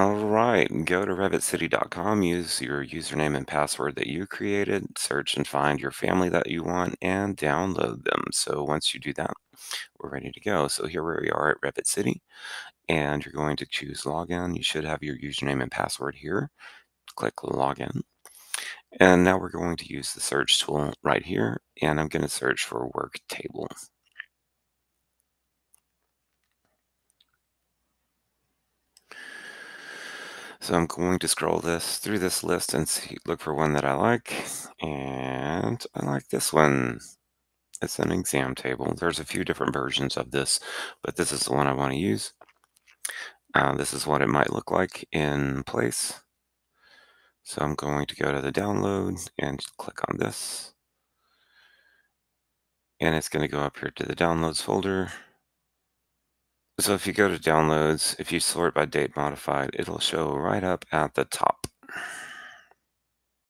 All right, go to revitcity.com, use your username and password that you created, search and find your family that you want, and download them. So once you do that, we're ready to go. So here we are at Revit City, and you're going to choose Login. You should have your username and password here. Click Login. And now we're going to use the search tool right here, and I'm going to search for work table. So I'm going to scroll this through this list and see, look for one that I like. And I like this one. It's an exam table. There's a few different versions of this, but this is the one I want to use. Uh, this is what it might look like in place. So I'm going to go to the download and click on this. And it's going to go up here to the downloads folder. So if you go to downloads, if you sort by date modified, it'll show right up at the top.